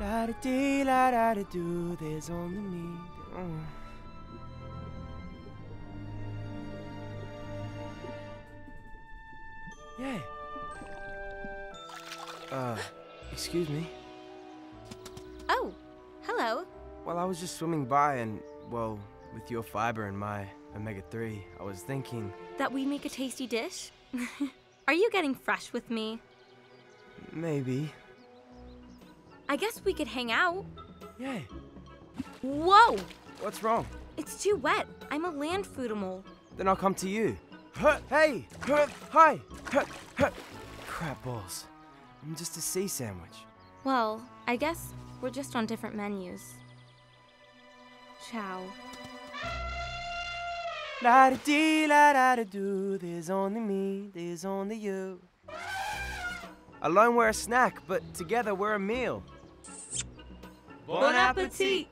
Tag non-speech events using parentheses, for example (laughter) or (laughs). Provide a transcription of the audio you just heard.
La da dee, la da da do, there's only me. Oh. Yeah. Uh, excuse me. Oh, hello. Well, I was just swimming by and, well, with your fiber and my omega 3, I was thinking That we make a tasty dish? (laughs) Are you getting fresh with me? maybe. I guess we could hang out. Yeah. Whoa! What's wrong? It's too wet. I'm a land food animal. Then I'll come to you. Hey! Hi! Crap balls. I'm just a sea sandwich. Well, I guess we're just on different menus. Ciao. La da dee, la da da do, there's only me, there's only you. Alone we're a snack, but together we're a meal. Bon appetit!